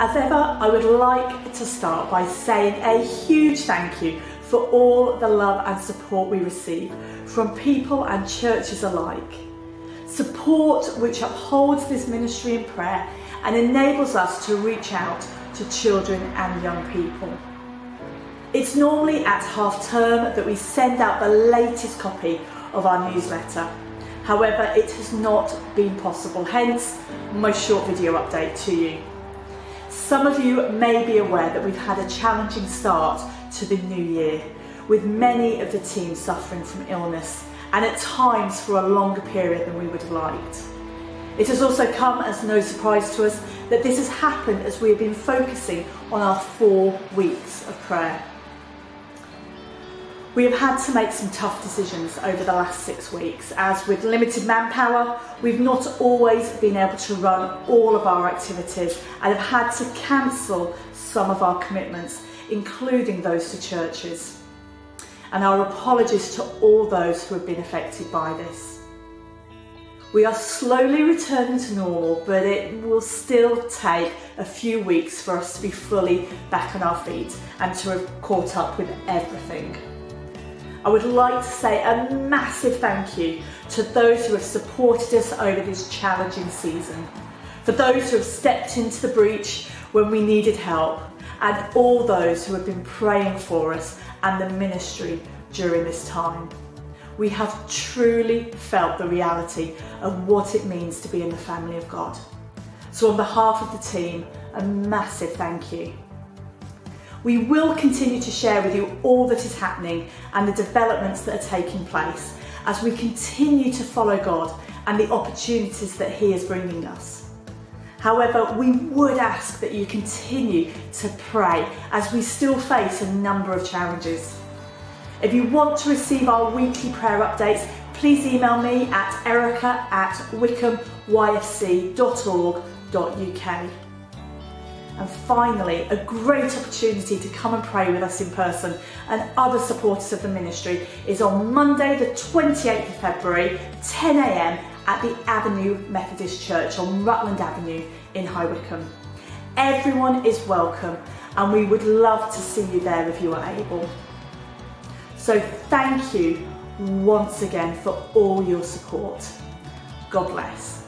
As ever, I would like to start by saying a huge thank you for all the love and support we receive from people and churches alike. Support which upholds this ministry in prayer and enables us to reach out to children and young people. It's normally at half term that we send out the latest copy of our newsletter. However, it has not been possible, hence my short video update to you. Some of you may be aware that we've had a challenging start to the new year, with many of the team suffering from illness and at times for a longer period than we would have liked. It has also come as no surprise to us that this has happened as we have been focusing on our four weeks of prayer. We have had to make some tough decisions over the last six weeks as with limited manpower, we've not always been able to run all of our activities and have had to cancel some of our commitments, including those to churches. And our apologies to all those who have been affected by this. We are slowly returning to normal, but it will still take a few weeks for us to be fully back on our feet and to have caught up with everything. I would like to say a massive thank you to those who have supported us over this challenging season, for those who have stepped into the breach when we needed help, and all those who have been praying for us and the ministry during this time we have truly felt the reality of what it means to be in the family of God. So on behalf of the team, a massive thank you. We will continue to share with you all that is happening and the developments that are taking place as we continue to follow God and the opportunities that He is bringing us. However, we would ask that you continue to pray as we still face a number of challenges. If you want to receive our weekly prayer updates, please email me at erica at wycombeyfc.org.uk. And finally, a great opportunity to come and pray with us in person and other supporters of the ministry is on Monday, the 28th of February, 10am at the Avenue Methodist Church on Rutland Avenue in High Wycombe. Everyone is welcome and we would love to see you there if you are able. So thank you once again for all your support. God bless.